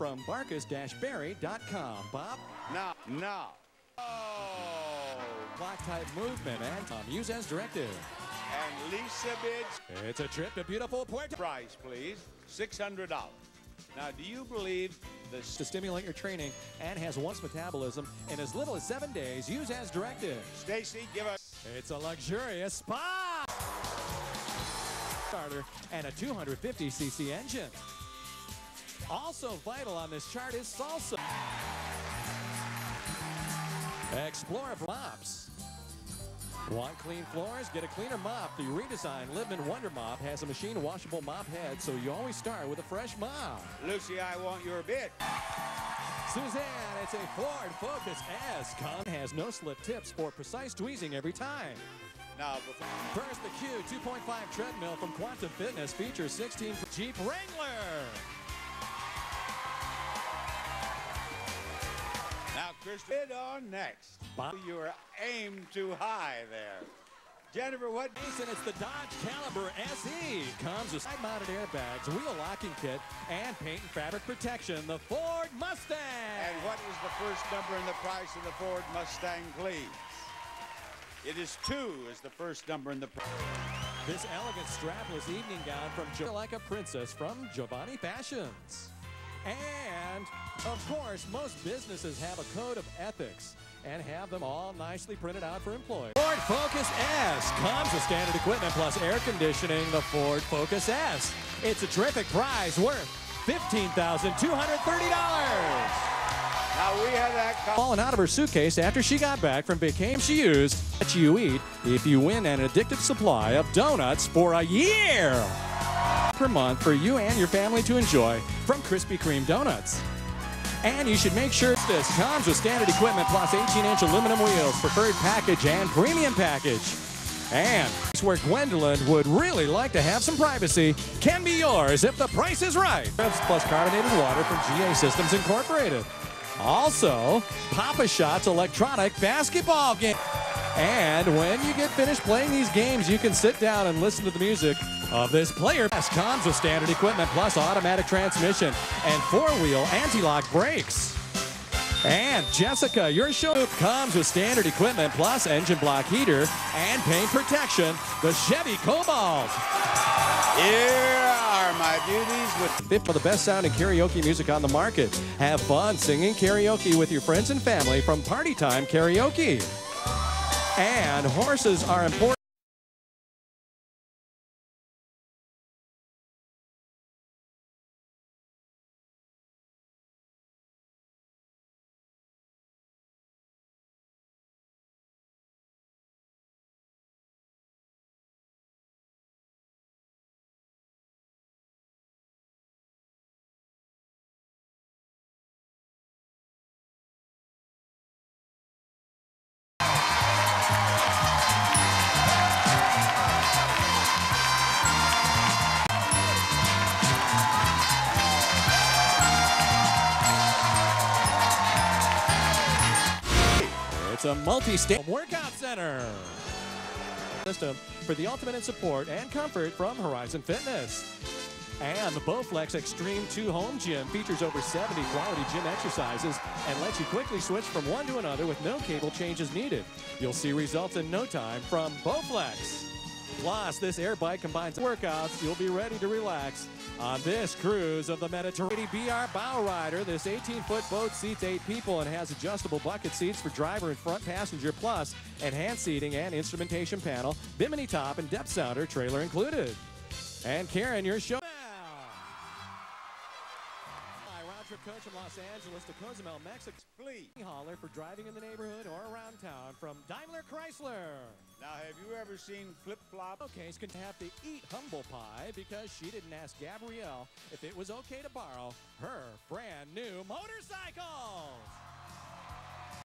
from barkus-berry.com. Bob? Now, now. Oh. Clock type movement and um, use as directed. And Lisa bids It's a trip to beautiful Puerto price, please. $600. Now, do you believe this? to stimulate your training and has once metabolism in as little as seven days. Use as directed. Stacy, give us. It's a luxurious spa starter and a 250cc engine. Also vital on this chart is salsa. Explore mops. Want clean floors? Get a cleaner mop. The redesigned Libman Wonder Mop has a machine washable mop head, so you always start with a fresh mop. Lucy, I want your bid. Suzanne, it's a Ford Focus S. Con has no slip tips for precise tweezing every time. Now, before. First, the Q 2.5 treadmill from Quantum Fitness features 16 Jeep Wrangler. Now, Chris, bid on next. Bob. You are aimed too high there. Jennifer, what? Mason, it's the Dodge Caliber SE. Comes with side-mounted airbags, wheel locking kit, and paint and fabric protection. The Ford Mustang. And what is the first number in the price of the Ford Mustang, please? It is two is the first number in the price. This elegant strapless evening gown from jo- like a princess from Giovanni Fashions. And of course, most businesses have a code of ethics and have them all nicely printed out for employees. Ford Focus S comes with standard equipment plus air conditioning. The Ford Focus S. It's a terrific prize worth $15,230 Now, we have that. fallen out of her suitcase after she got back from vacation she used that you eat if you win an addictive supply of donuts for a year per month for you and your family to enjoy from Krispy Kreme Donuts. And you should make sure this comes with standard equipment plus 18-inch aluminum wheels, preferred package and premium package. And where Gwendolyn would really like to have some privacy can be yours if the price is right. Plus carbonated water from GA Systems Incorporated. Also, Pop-A-Shots electronic basketball game. And when you get finished playing these games, you can sit down and listen to the music of this player. Comes with standard equipment plus automatic transmission and four-wheel anti-lock brakes. And Jessica, your show comes with standard equipment plus engine block heater and paint protection. The Chevy Cobalt. Here are my beauties with Fifth for the best sounding karaoke music on the market. Have fun singing karaoke with your friends and family from Party Time Karaoke. And horses are important. It's a multi-state workout center. System for the ultimate in support and comfort from Horizon Fitness. And the Bowflex Extreme 2 Home Gym features over 70 quality gym exercises and lets you quickly switch from one to another with no cable changes needed. You'll see results in no time from Bowflex. Plus, this air bike combines workouts. You'll be ready to relax on this cruise of the Mediterranean. BR Bow Rider. This 18-foot boat seats eight people and has adjustable bucket seats for driver and front passenger, plus enhanced seating and instrumentation panel, bimini top, and depth sounder trailer included. And Karen, your show coach from Los Angeles to Cozumel, Mexico. please. Holler for driving in the neighborhood or around town from Daimler Chrysler. Now, have you ever seen flip flop? Okay, is going to have to eat humble pie because she didn't ask Gabrielle if it was okay to borrow her brand new motorcycles.